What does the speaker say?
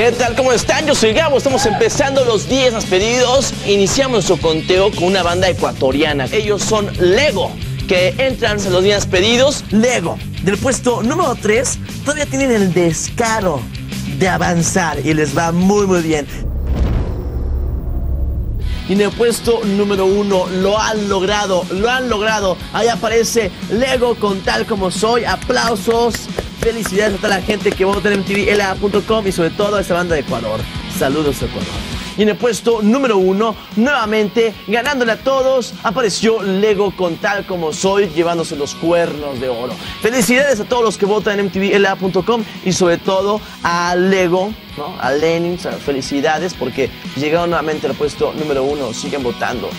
¿Qué tal? ¿Cómo están? Yo soy Gabo, estamos empezando los 10 más pedidos. Iniciamos nuestro conteo con una banda ecuatoriana. Ellos son Lego, que entran en los 10 pedidos. Lego, del puesto número 3, todavía tienen el descaro de avanzar y les va muy muy bien. Y en el puesto número uno lo han logrado, lo han logrado. Ahí aparece Lego con tal como soy. Aplausos. Felicidades a toda la gente que vota en MTVLA.com y sobre todo a esta banda de Ecuador. Saludos Ecuador. Y en el puesto número uno, nuevamente, ganándole a todos, apareció Lego con tal como soy, llevándose los cuernos de oro. Felicidades a todos los que votan en MTVLA.com y sobre todo a Lego, ¿no? a Lenin, felicidades porque llegaron nuevamente al puesto número uno, siguen votando.